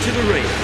to the race.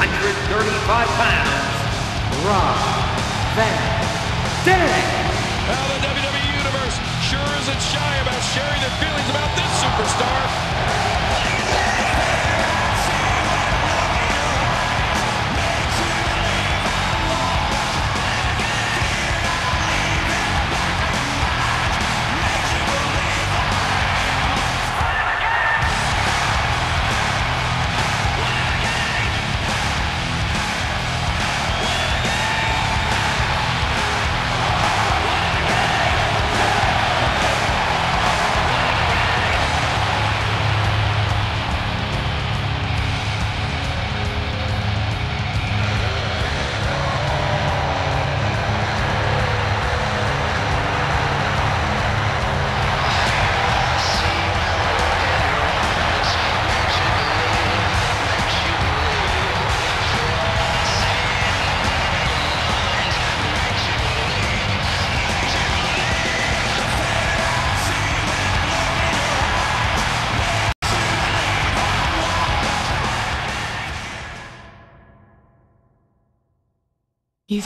135 pounds, Rob Van Dam. Now the WWE Universe sure isn't shy about sharing their feelings about this superstar.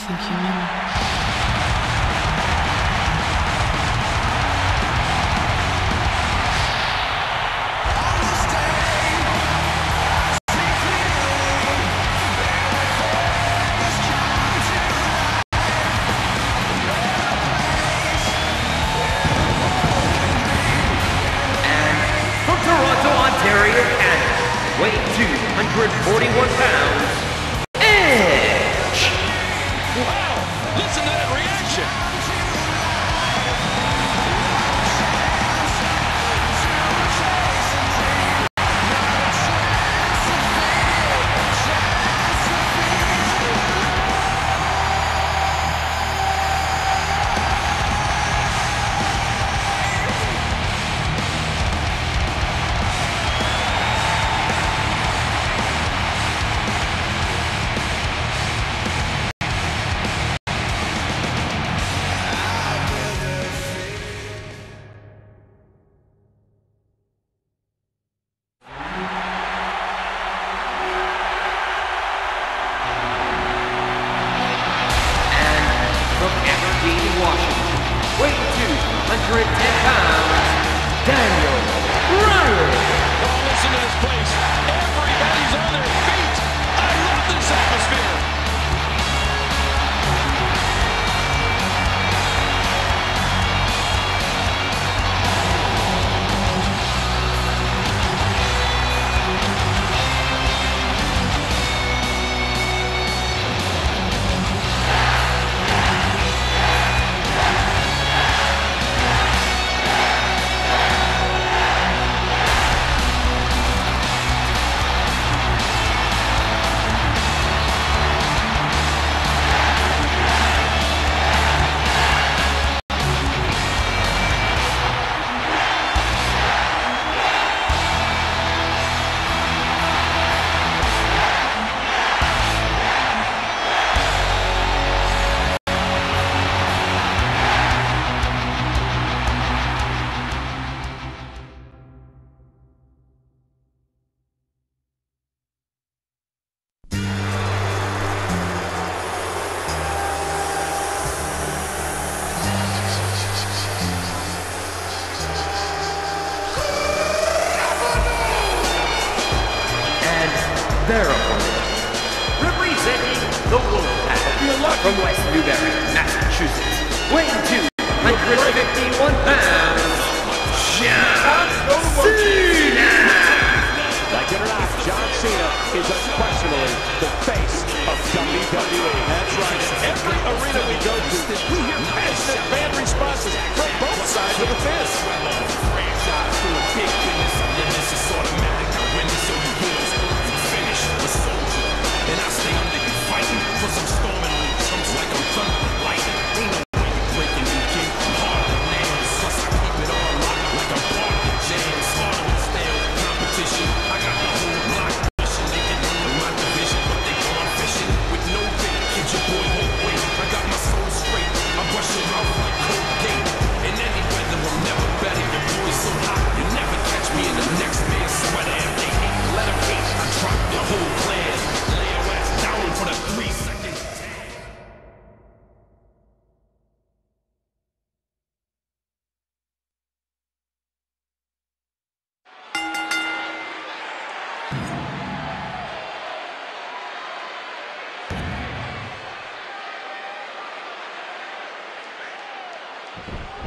and Toronto, Ontario, Canada, weight 241 pounds,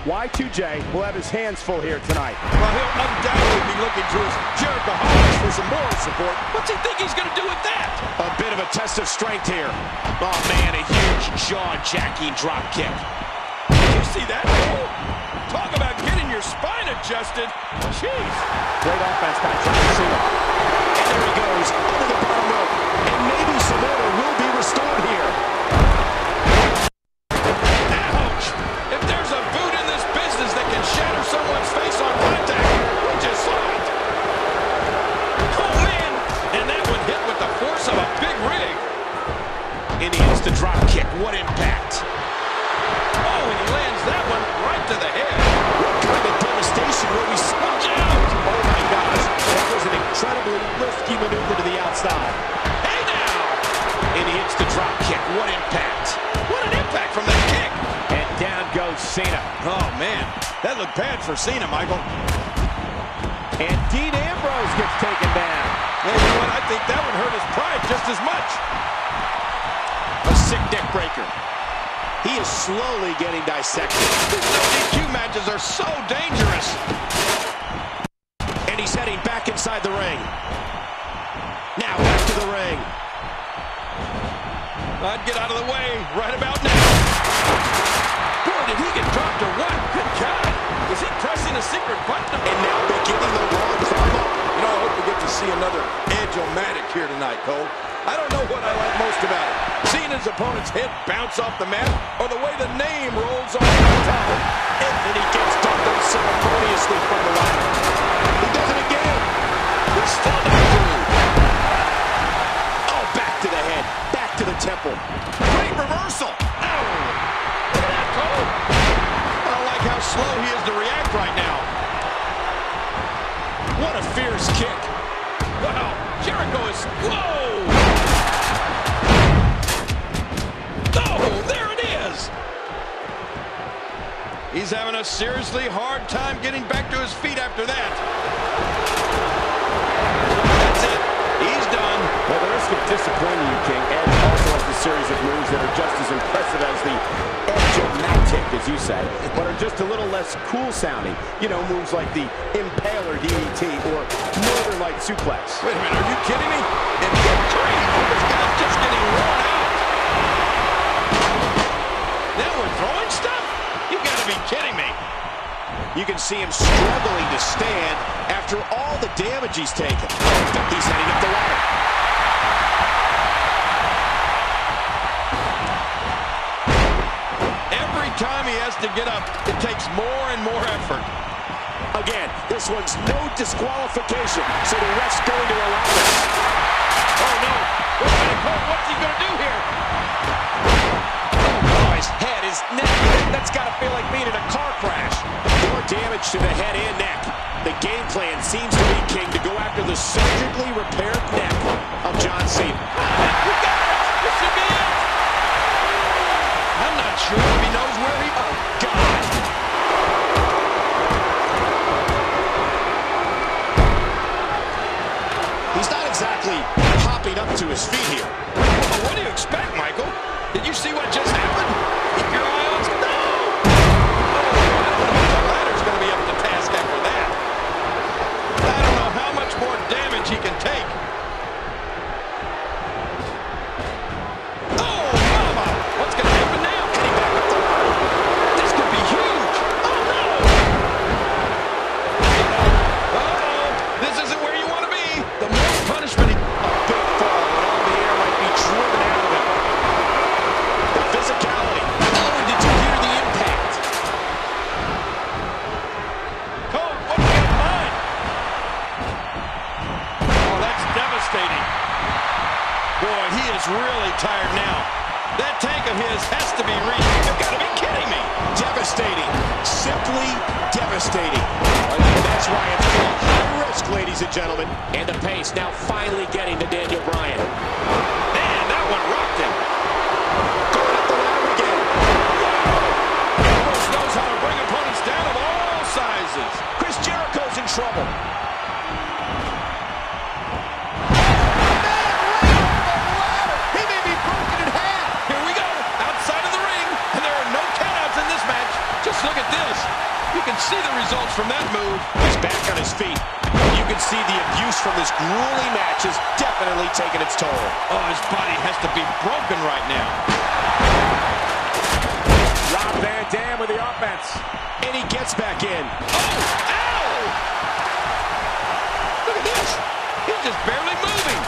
Y2J will have his hands full here tonight. Well, he'll undoubtedly be looking to his Jericholics for some moral support. What's he think he's going to do with that? A bit of a test of strength here. Oh, man, a huge jaw-jacking drop kick. Did you see that? Oh, talk about getting your spine adjusted. Jeez. Great offense by John Cena. And there he goes, under the bottom rope. And maybe some order will be restored here. The drop kick. What impact. Oh, he lands that one right to the head. What kind of devastation will we see? Out! Oh, my gosh. That was an incredibly risky maneuver to the outside. Hey, now! And he hits the drop kick. What impact. What an impact from that kick. And down goes Cena. Oh, man. That looked bad for Cena, Michael. And Dean Ambrose gets taken down. And you know what? I think that would hurt his pride just as much. Sick neck breaker. He is slowly getting dissected. These no DQ matches are so dangerous. And he's heading back inside the ring. Now back to the ring. I'd get out of the way right about now. Boy, did he get dropped or what? Good God. Is he pressing a secret button? And now beginning the long see another Edge-O-Matic here tonight, Cole. I don't know what I like most about it. Seeing his opponent's head bounce off the mat or the way the name rolls off the tongue. And then he gets dumped unceremoniously from the ladder. He does it again. He's through. Oh, back to the head. Back to the temple. Great reversal. Oh. Look at that, Cole. I don't like how slow he is to react right now. What a fierce kick. Wow, Jericho is... Whoa! Oh, there it is! He's having a seriously hard time getting back to his feet after that. That's it. He's done. Well, the risk of disappointing you, King, Edge also has a series of moves that are just as impressive as the Edge-o-matic, as you say, but are just a little less cool sounding. You know, moves like the Impaler DDT or Northern Light Suplex. Wait a minute, are you kidding me? And good grief, this guy's just getting worn out. Now we're throwing stuff? You gotta be kidding me. You can see him struggling to stand after all the damage he's taken. He's heading up the ladder. Time he has to get up, it takes more and more effort. Again, this one's no disqualification, so the ref's going to allow this. Oh no! Wait a minute, Cole, what's he gonna do here? Oh, his head, his neck, that's got to feel like being in a car crash. More damage to the head and neck. The game plan seems to be, King, to go after the surgically repaired neck of John Cena. We got it! This should be it! Sure if he knows where he... Oh, God! He's not exactly hopping up to his feet here. What do you expect, Michael? Did you see what just happened? Match. Just look at this. You can see the results from that move. He's back on his feet. You can see the abuse from this grueling match has definitely taken its toll. Oh, his body has to be broken right now. Rob Van Dam with the offense. And he gets back in. Oh, ow! Look at this. He's just barely moving.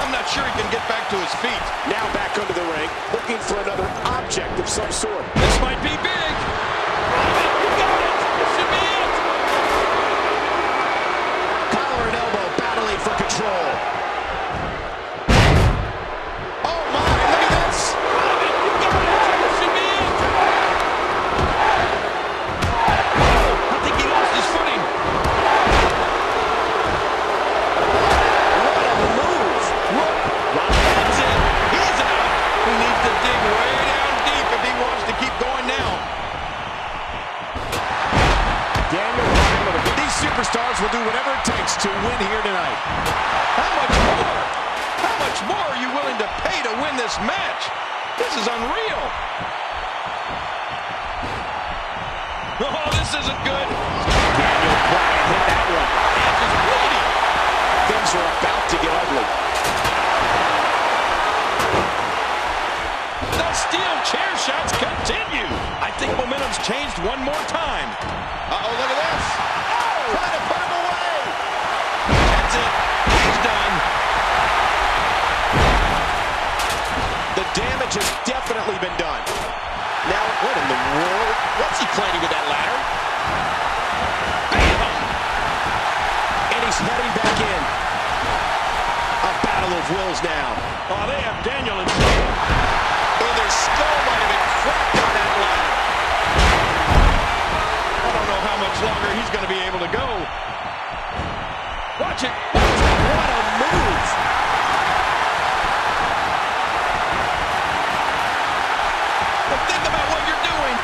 I'm not sure he can get back to his feet. Now back under the ring, looking for another object of some sort. This might be big. You got it. This should be it. Collar and elbow battling for control. Things are about to get ugly. The steel chair shots continue. I think momentum's changed one more time. Uh-oh, look at this. Oh! Trying to put him away. That's it. He's done. The damage has definitely been done. Now, what in the world? What's he planning with that Wills down. Oh, they have Daniel in trouble. And oh, their skull might have been cracked on that line. I don't know how much longer he's going to be able to go. Watch it. Watch it. What a move. But think about what you're doing.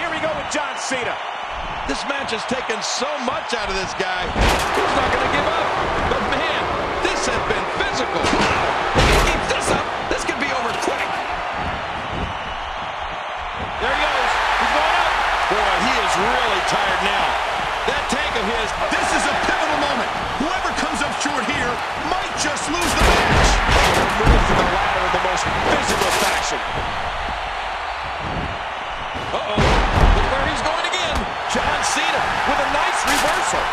Here we go with John Cena. This has taken so much out of this guy. He's not going to give up. But man, this has been physical. If he keeps this up, this could be over quick. There he goes. He's going up. Boy, he is really tired now. That tank of his. This is a pivotal moment. Whoever comes up short here might just lose the match. Removed from the ladder in the most physical fashion. Uh-oh. Look where he's going again. John Cena with a nice reversal.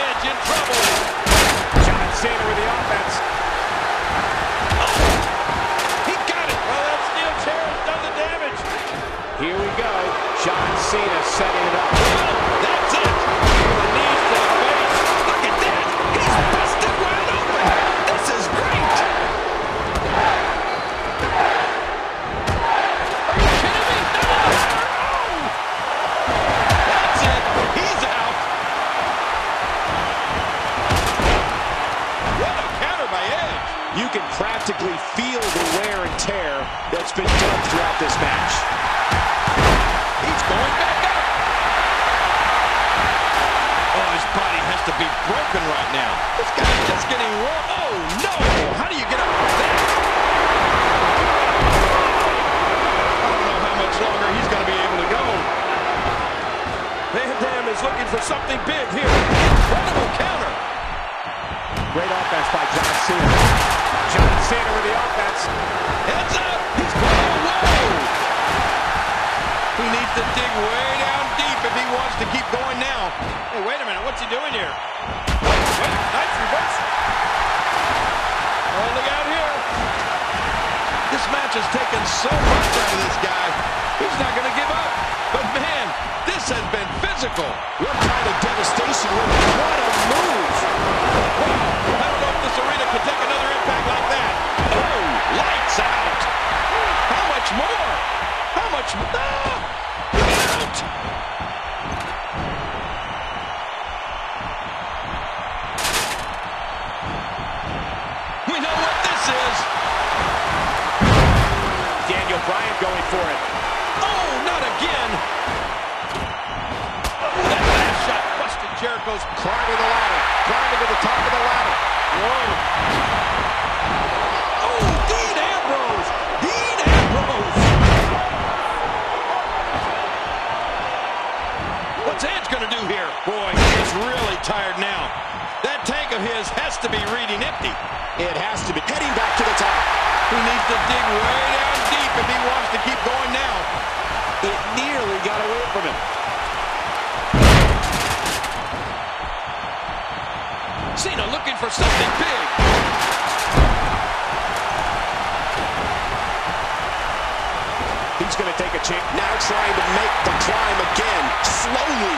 Edge in trouble. John Cena with the offense. Oh, he got it. Well, that steel chair has done the damage. Here we go. John Cena setting it up. Bryan going for it. Oh, not again. That last shot busted Jericho's Climbing to be reading empty. It has to be. Heading back to the top. He needs to dig way down deep if he wants to keep going now. It nearly got away from him. Cena looking for something big. He's going to take a chance. Now trying to make the climb again. Slowly.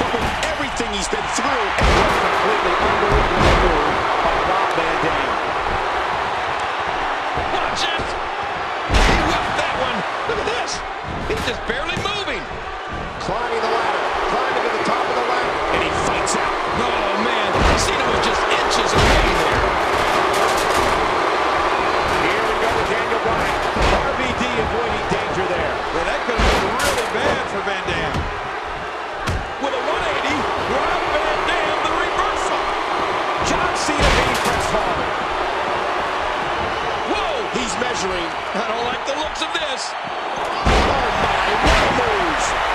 But with everything he's been through. And what completely unbelievable move by Rob Van Dam. Watch it. He whipped that one. Look at this. He's just barely being. Whoa. He's measuring. I don't like the looks of this. Oh my, what a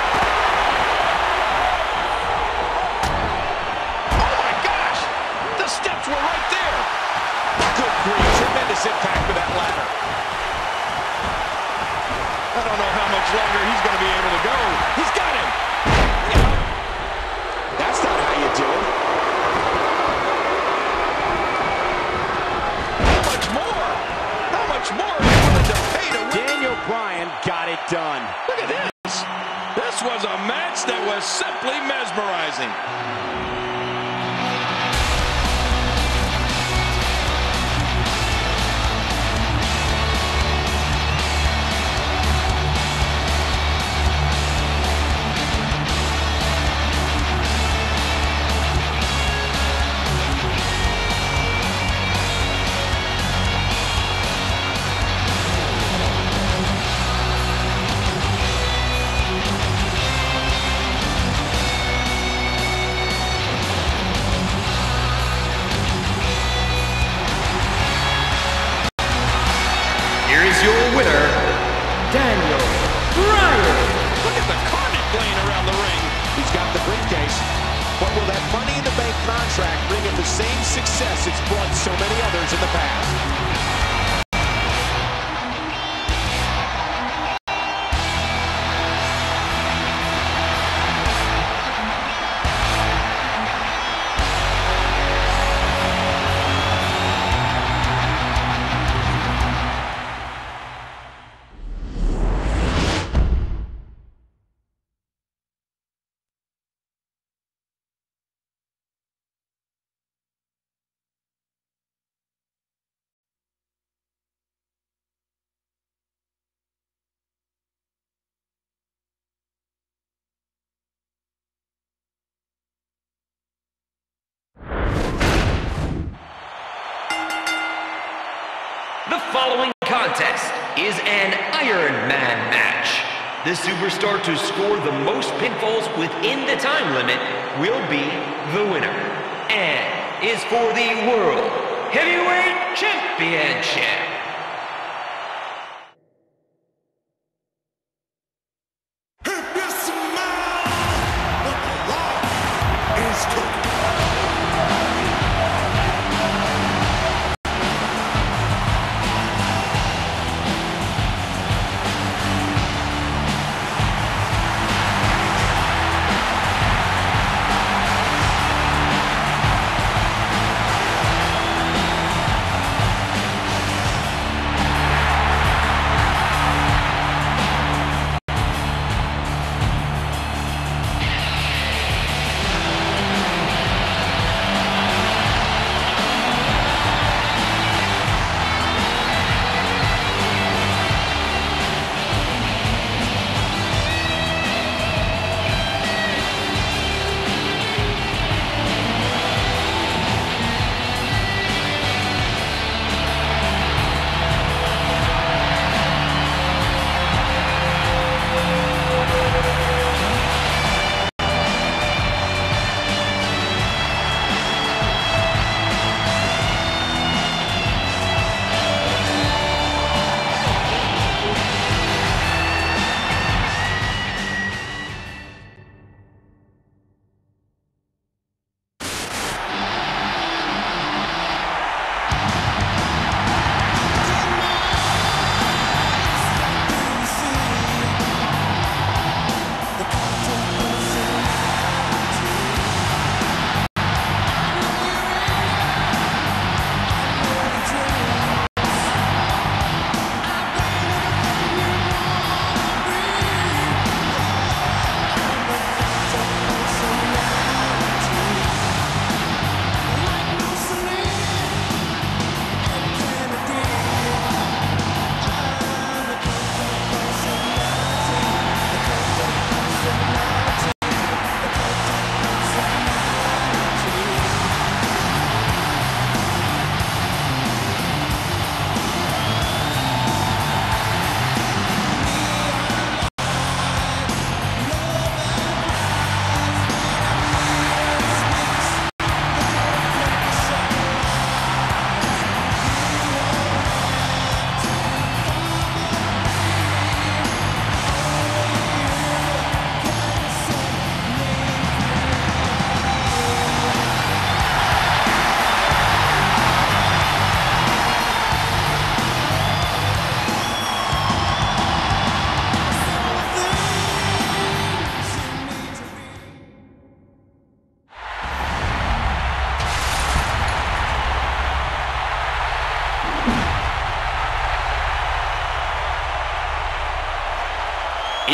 following contest is an Iron Man match. The superstar to score the most pinfalls within the time limit will be the winner and is for the World Heavyweight Championship.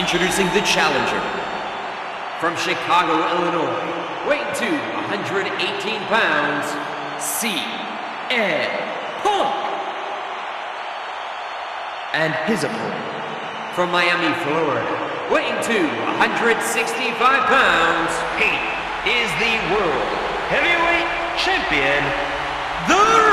Introducing the challenger from Chicago, Illinois, weighing to 118 pounds, C.M. Punk. And his opponent from Miami, Florida, weighing to 165 pounds, he is the World Heavyweight Champion, The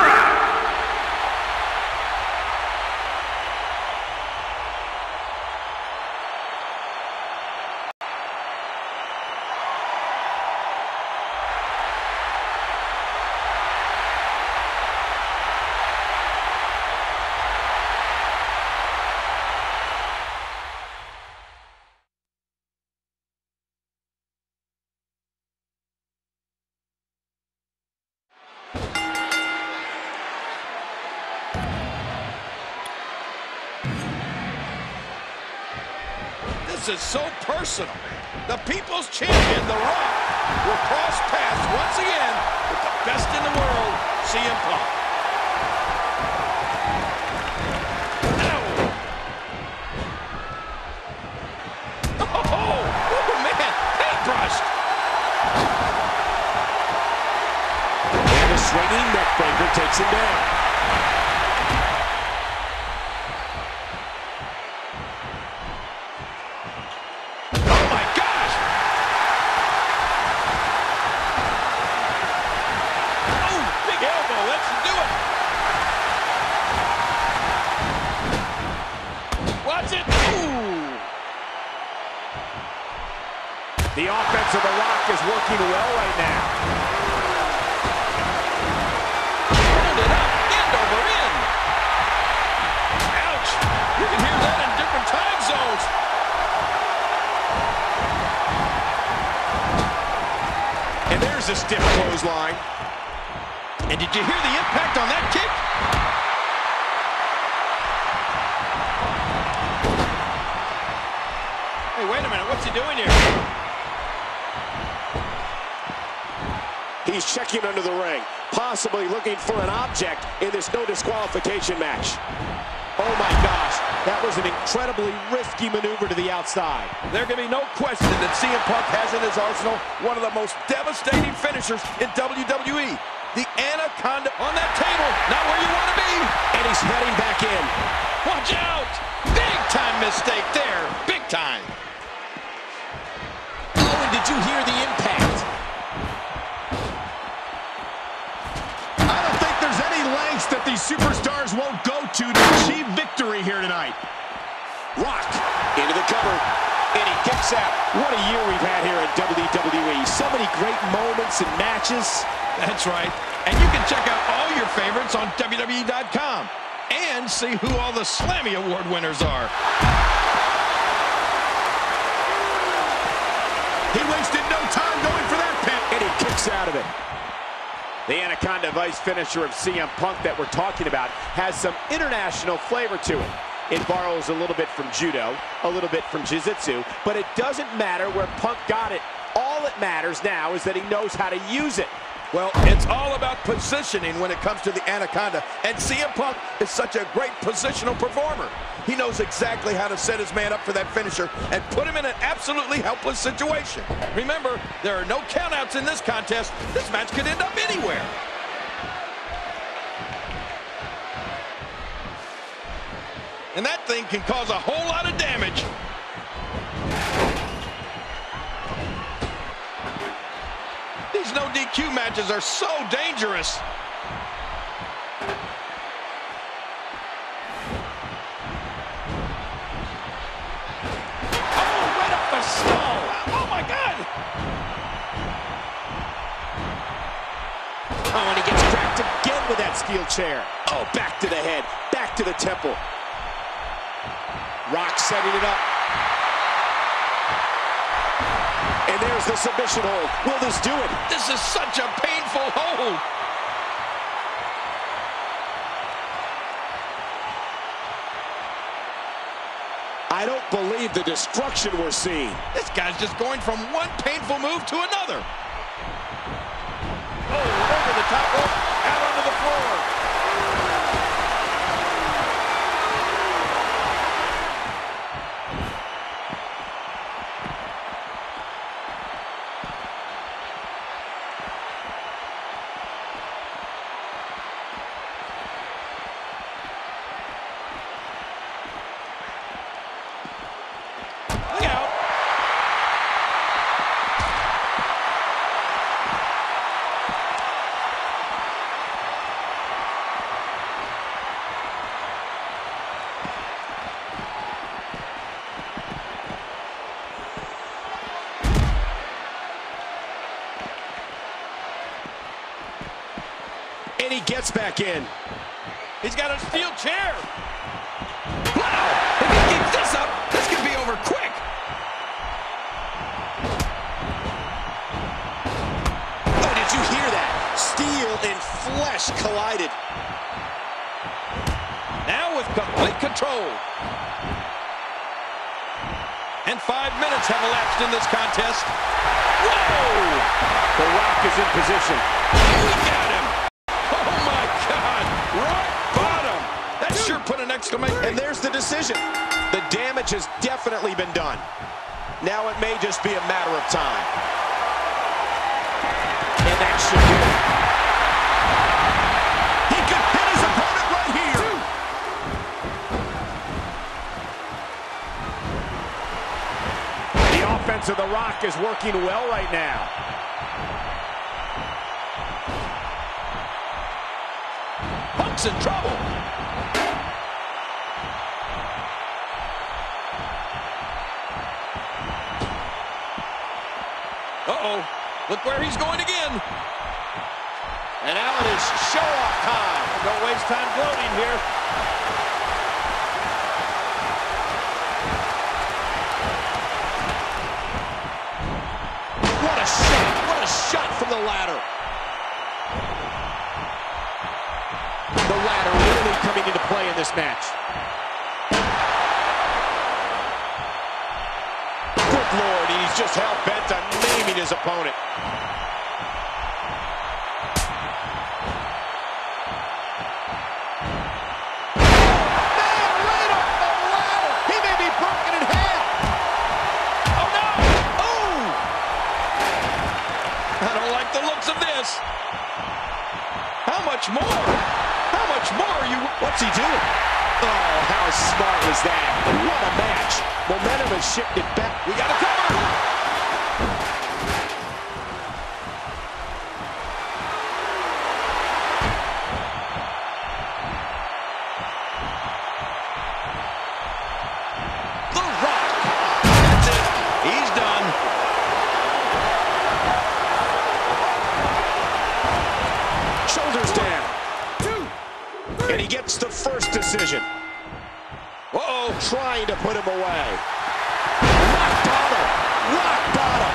personal. The people's champion, The Rock, will cross paths once again with the best in the world, CM Punk. Ow. Oh, oh, man, paintbrushed. And a swinging neckbreaker takes him down. Looking for an object in this no disqualification match. Oh my gosh, that was an incredibly risky maneuver to the outside. There can be no question that CM Punk has in his arsenal one of the most devastating finishers in WWE. The Anaconda on that table, not where you want to be. And he's heading back in. Watch out! Big time mistake there. Big superstars won't go to to achieve victory here tonight. Rock into the cover, and he kicks out. What a year we've had here at WWE. So many great moments and matches. That's right. And you can check out all your favorites on WWE.com and see who all the Slammy Award winners are. He wasted no time going for that pin. and he kicks out of it. The Anaconda Vice finisher of CM Punk that we're talking about has some international flavor to it. It borrows a little bit from judo, a little bit from jiu-jitsu, but it doesn't matter where Punk got it. All that matters now is that he knows how to use it. Well, it's all about positioning when it comes to the Anaconda, and CM Punk is such a great positional performer. He knows exactly how to set his man up for that finisher and put him in an absolutely helpless situation. Remember, there are no countouts in this contest. This match could end up anywhere. And that thing can cause a whole lot of damage. These no DQ matches are so dangerous. Oh, right up the stall. Oh, my God. Oh, and he gets cracked again with that steel chair. Oh, back to the head, back to the temple. Rock setting it up. And there's the submission hold. Will this do it? This is such a painful hold. I don't believe the destruction we're seeing. This guy's just going from one painful move to another. Oh, over the top rope, out onto the floor. Look out. And he gets back in. He's got a steel chair. Wow! If he keeps this up, this could be over quick. Oh, did you hear that? Steel and flesh collided. Now with complete control. And five. minutes have elapsed in this contest. Whoa! The Rock is in position. He got him! Oh, my God! Rock bottom! That sure And there's the decision. The damage has definitely been done. Now it may just be a matter of time. And that should do it. He could hit his opponent right here. The offense of The Rock is working well right now. Punk's in trouble. Where he's going again. And now it is show-off time. Don't waste time gloating here. What a shot. What a shot from the ladder. The ladder really coming into play in this match. Good Lord, he's just hell-bent on his opponent. Man, right off the ladder. He may be broken in half. Oh, no! Oh! I don't like the looks of this. How much more? How much more are you... What's he doing? Oh, how smart was that? What a match. Momentum has shifted back. We got a cover! Gets the first decision. Uh-oh. Trying to put him away. Rock bottom. Rock bottom.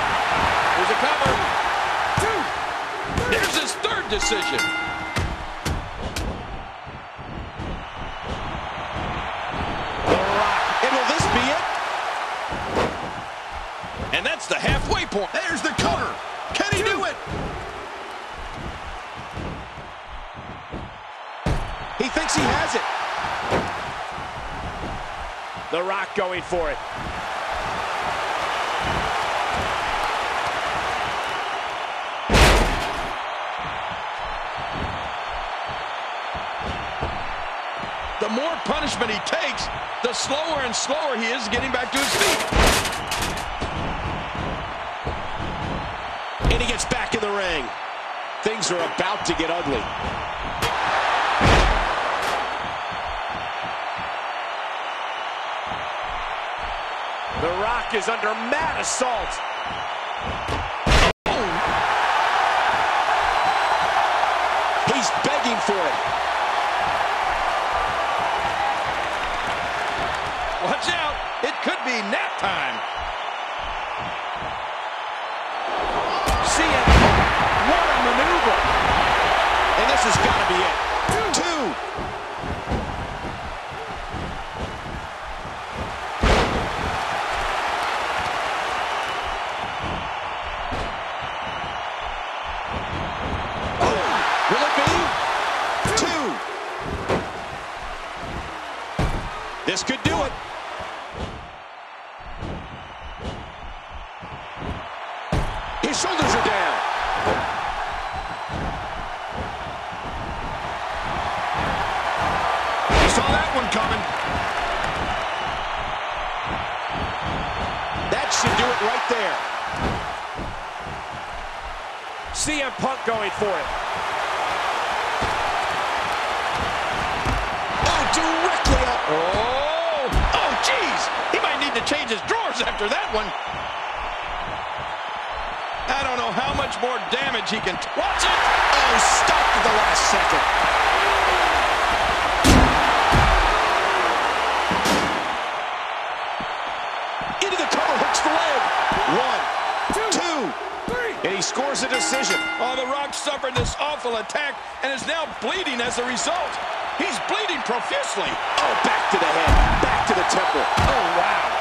There's a cover. Two. There's his third decision. The Rock. And will this be it? And that's the halfway point. There's the cover. Can he do it? The Rock going for it. The more punishment he takes, the slower and slower he is getting back to his feet. And he gets back in the ring. Things are about to get ugly. Rock is under mad assault. He can... Watch it! Oh, stopped at the last second. Into the cover, hooks the leg. One, two, and he scores a decision. Oh, The Rock suffered this awful attack and is now bleeding as a result. He's bleeding profusely. Oh, back to the head, back to the temple. Oh, wow.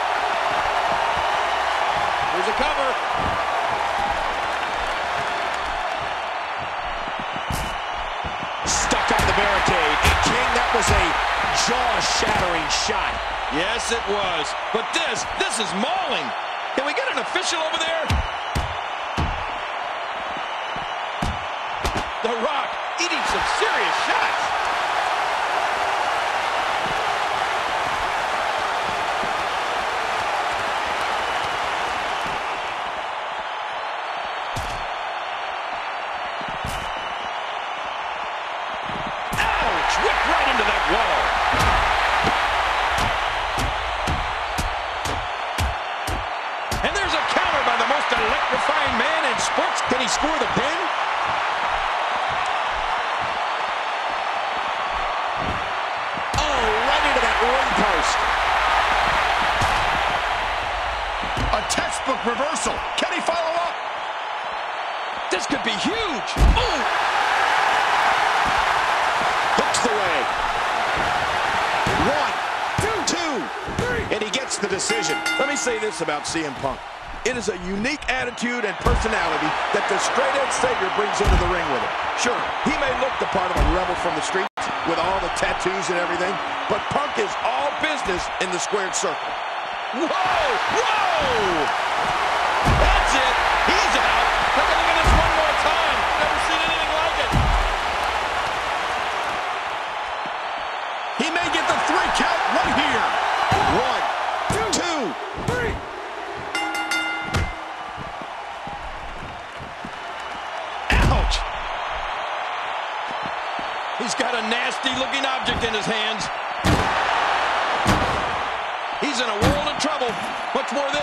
Jaw-shattering shot. Yes, it was. But this, this is mauling. Can we get an official over there? This about CM Punk. It is a unique attitude and personality that the straight-edge Savior brings into the ring with him. Sure, he may look the part of a rebel from the streets with all the tattoos and everything, but Punk is all business in the squared circle. Whoa! Whoa!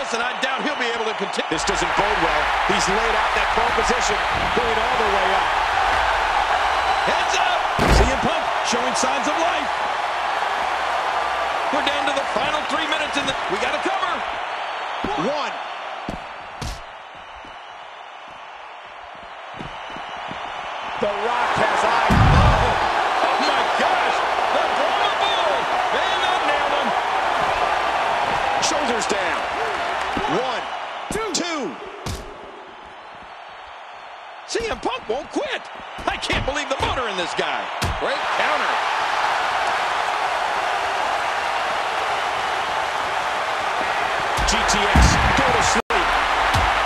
This, and I doubt he'll be able to continue. This doesn't bode well. He's laid out that prone position, going all the way up. Heads up! CM Punk showing signs of life. We're down to the final three minutes in the... We got to cover. One. CM won't quit. I can't believe the motor in this guy. Great counter. GTS, go to sleep.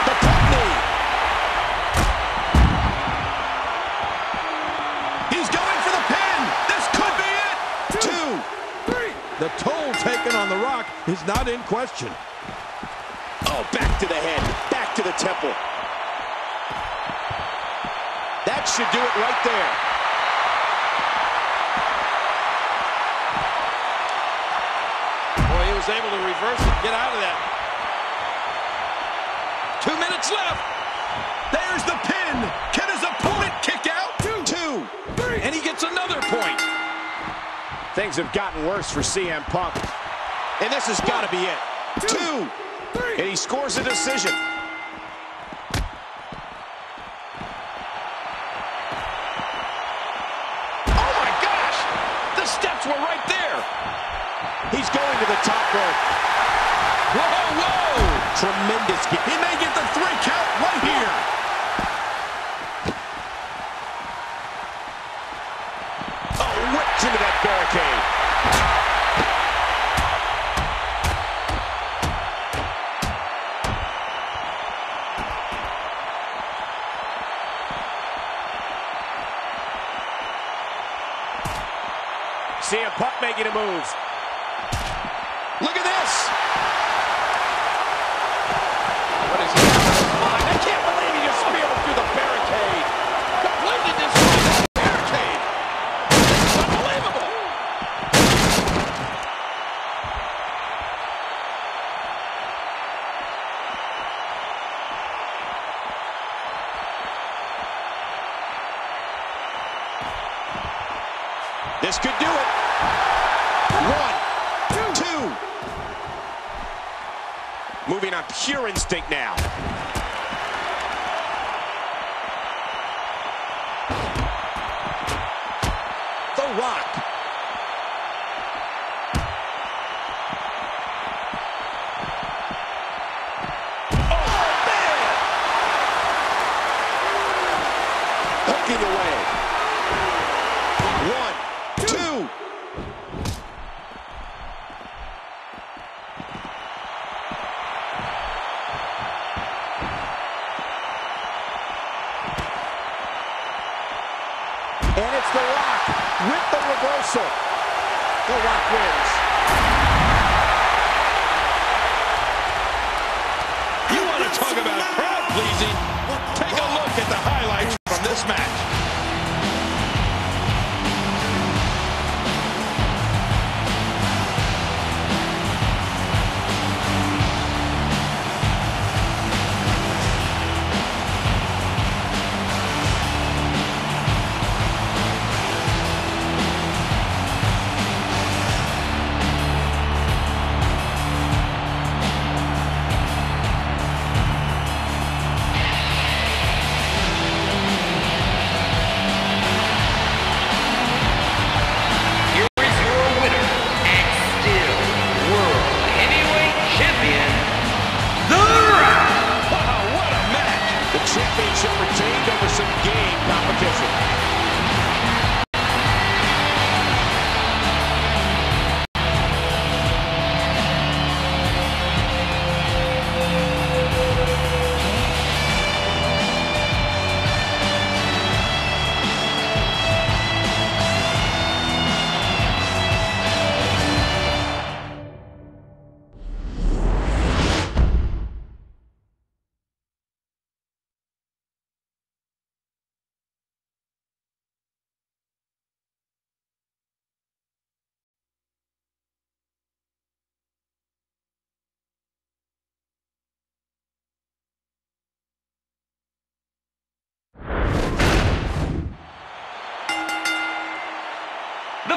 The pump. He's going for the pin. This could be it. Two. three. The toll taken on The Rock is not in question. Oh, back to the head, back to the temple. Should do it right there. Boy, he was able to reverse it and get out of that. Two minutes left. There's the pin. Can his opponent kick out? Two. And he gets another point. Things have gotten worse for CM Punk. And this has got to be it. Two. Three. And he scores a decision. Whoa, whoa! Tremendous. He may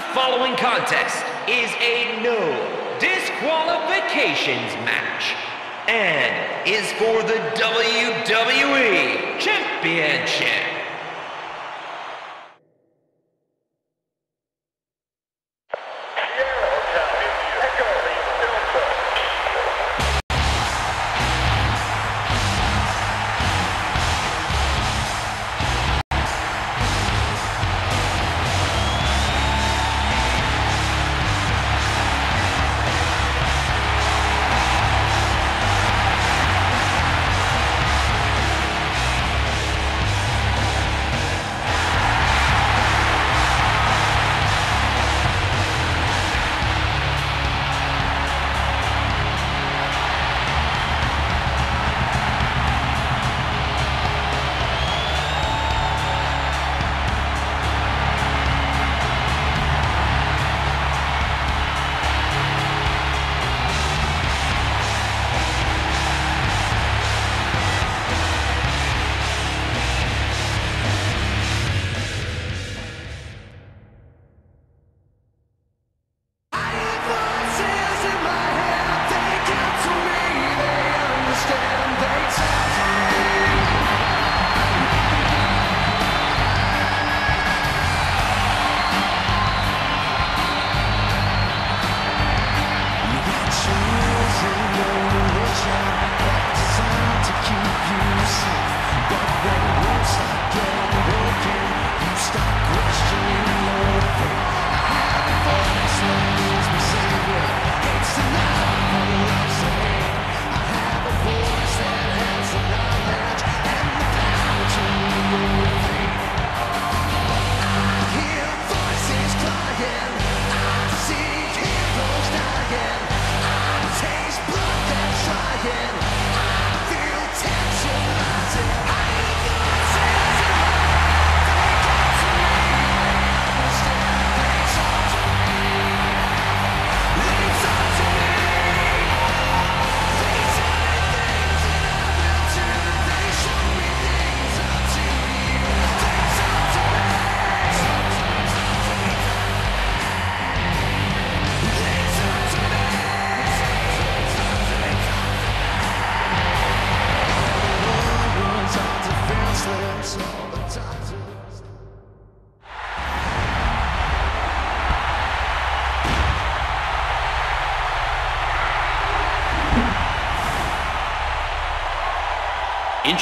The following contest is a no disqualifications match and is for the WWE Championship.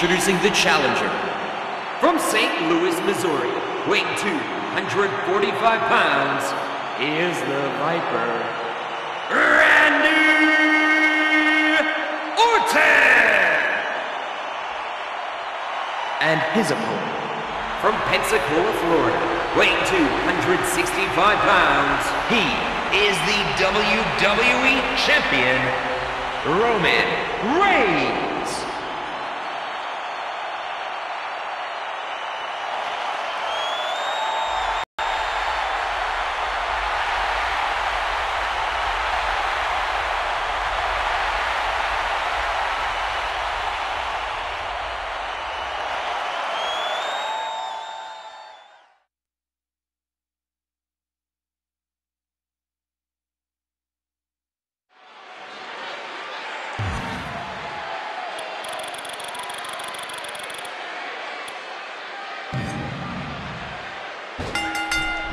Introducing the challenger. From St. Louis, Missouri, weighing 245 pounds, is the Viper, Randy Orton! And his opponent, from Pensacola, Florida, weighing 265 pounds, He is the WWE Champion, Roman Reigns.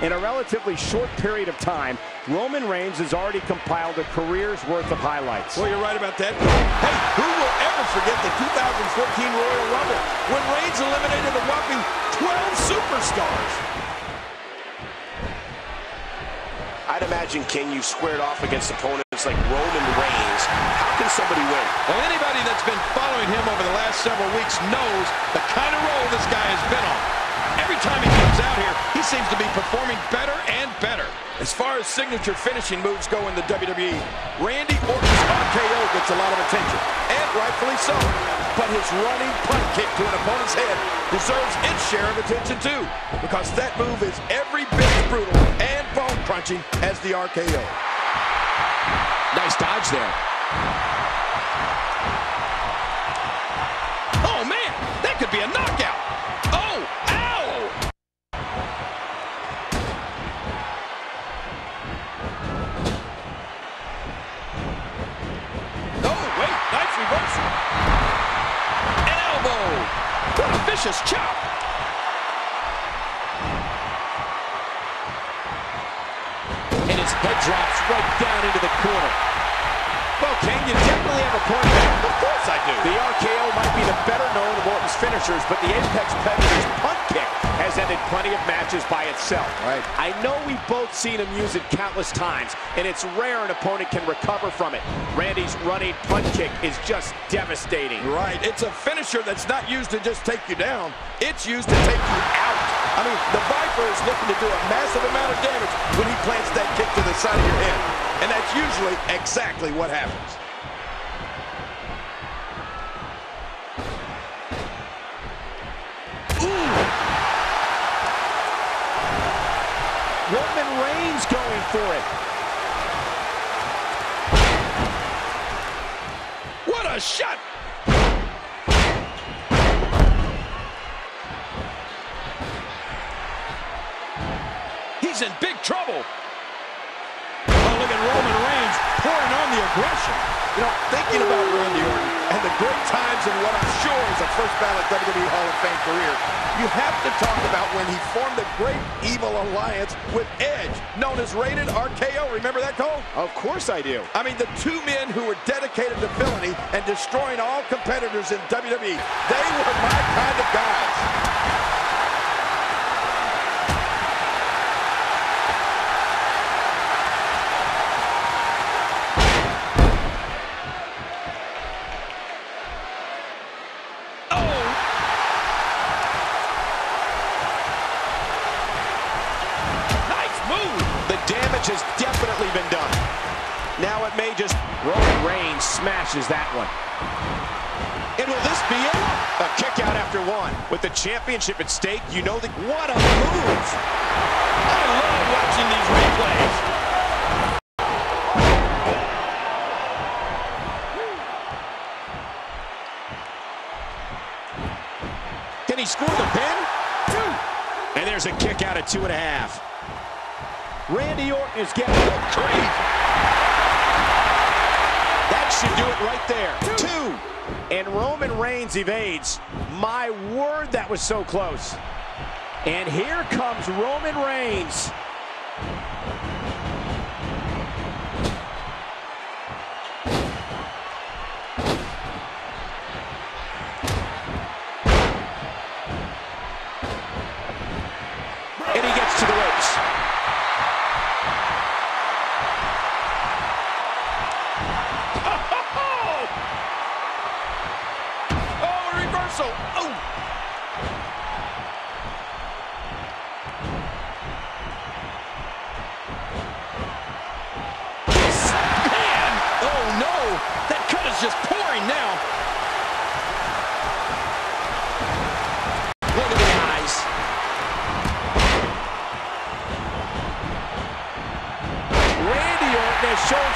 In a relatively short period of time, Roman Reigns has already compiled a career's worth of highlights. Well, you're right about that. Hey, who will ever forget the 2014 Royal Rumble when Reigns eliminated a whopping 12 superstars? I'd imagine, King, you've squared off against opponents like Roman Reigns. How can somebody win? Well, anybody that's been following him over the last several weeks knows the kind of roll this guy has been on. Every time he comes out here, he seems to be performing better and better. As far as signature finishing moves go in the WWE, Randy Orton's RKO gets a lot of attention, and rightfully so. But his running punt kick to an opponent's head deserves its share of attention too, because that move is every bit as brutal and bone-crunching as the RKO. Nice dodge there. Oh, man, that could be a knockout. Oh, ow! Vicious chop. And his head drops right down into the corner. Well, King, you definitely have a point there. Of course I do. The RKO might be the better known of Orton's finishers, but the Apex Predator's punt has ended plenty of matches by itself. Right. I know we've both seen him use it countless times, and it's rare an opponent can recover from it. Randy's running punt kick is just devastating. Right, it's a finisher that's not used to just take you down. It's used to take you out. I mean, the Viper is looking to do a massive amount of damage when he plants that kick to the side of your head. And that's usually exactly what happens. For it. What a shot. He's in big trouble. Oh, look at Roman Reigns pouring on the aggression. You know, thinking about Randy Orton and the great times in what I'm sure is a first ballot WWE Hall of Fame career, you have to talk about when he formed the great evil alliance with Edge, known as Rated RKO. Remember that, Cole? Of course I do. I mean, the two men who were dedicated to villainy and destroying all competitors in WWE, they were my kind of guys. Championship at stake, you know that... What a was so close. And here comes Roman Reigns.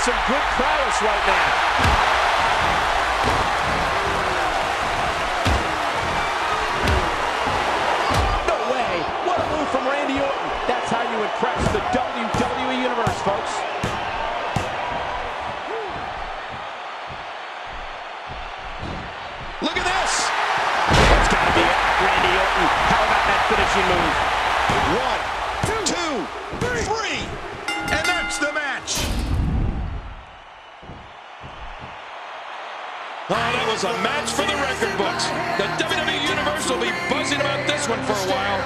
some good prowess right now. is a match for the record books. The WWE Universe will be buzzing about this one for a while.